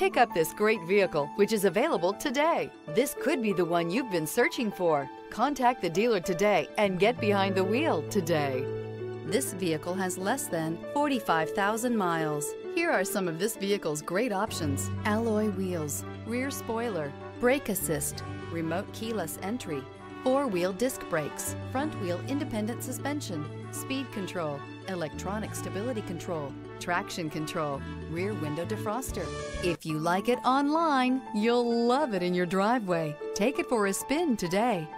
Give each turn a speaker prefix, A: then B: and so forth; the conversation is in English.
A: Pick up this great vehicle, which is available today. This could be the one you've been searching for. Contact the dealer today and get behind the wheel today. This vehicle has less than 45,000 miles. Here are some of this vehicle's great options. Alloy wheels, rear spoiler, brake assist, remote keyless entry, four-wheel disc brakes, front wheel independent suspension, speed control, electronic stability control, traction control, rear window defroster. If you like it online, you'll love it in your driveway. Take it for a spin today.